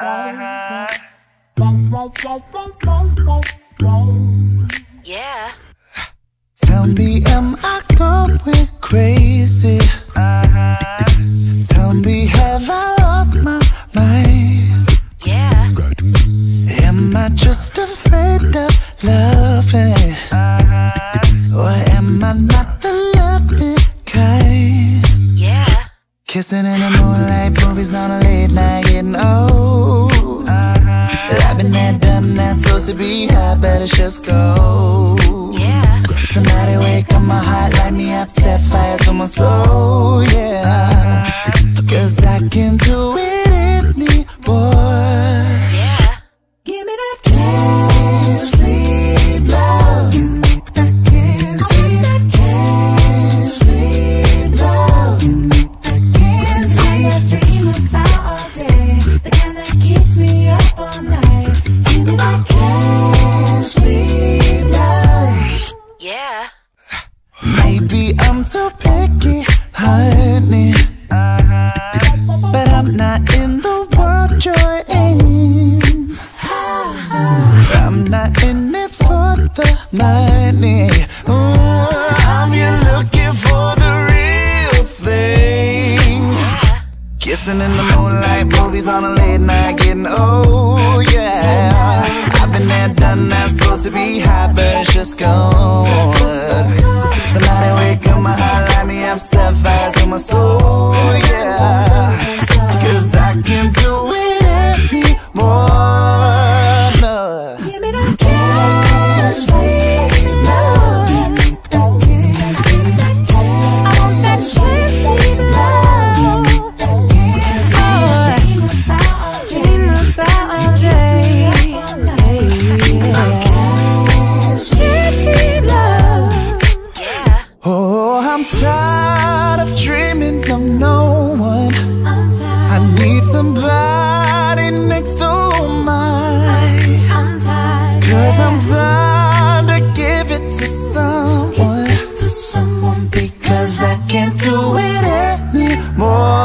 Uh-huh. Yeah. Tell me, am I going crazy? Tell me, have I lost my mind? Yeah. Am I just afraid of loving? Kissing in the moonlight, movies on a late night, getting old. I've been there, done that, supposed to be high, better just go. Yeah. Somebody wake up my heart, light me up, set fire to my soul, Maybe I'm too picky, honey. But I'm not in the world you're in. I'm not in it for the money. Ooh, I'm here looking for the real thing. Kissing in the moonlight, movies on a late night, getting old, yeah. I've been there, done that, supposed to be high, but it's just gone. Somebody wake up my heart, light me up, set fire to my soul, yeah. I'm tired of dreaming of no one. I need somebody next to mine. I'm tired. Cause I'm trying to give it to someone. to someone Because I can't do it anymore.